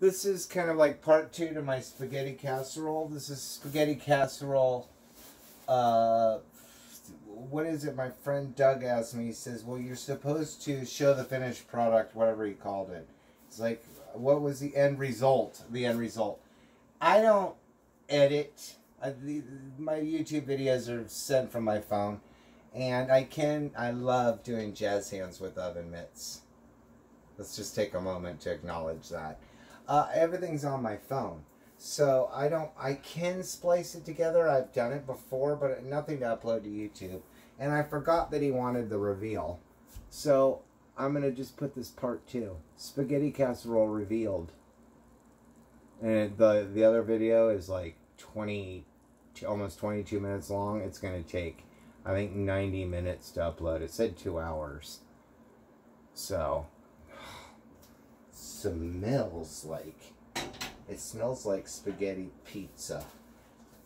This is kind of like part two to my spaghetti casserole. This is spaghetti casserole. Uh, what is it? My friend Doug asked me. He says, "Well, you're supposed to show the finished product, whatever he called it." It's like, what was the end result? The end result. I don't edit. I, the, my YouTube videos are sent from my phone, and I can. I love doing jazz hands with oven mitts. Let's just take a moment to acknowledge that. Uh, everything's on my phone. So I don't, I can splice it together. I've done it before, but nothing to upload to YouTube. And I forgot that he wanted the reveal. So I'm going to just put this part two. Spaghetti casserole revealed. And the, the other video is like 20, almost 22 minutes long. It's going to take, I think, 90 minutes to upload. It said two hours. So smells like it smells like spaghetti pizza.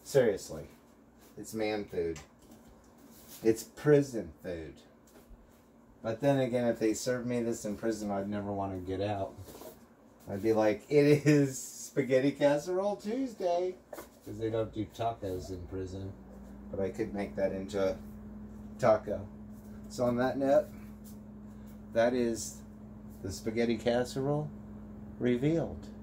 Seriously. It's man food. It's prison food. But then again, if they served me this in prison, I'd never want to get out. I'd be like, it is spaghetti casserole Tuesday. Because they don't do tacos in prison. But I could make that into a taco. So on that note, that is the spaghetti casserole revealed.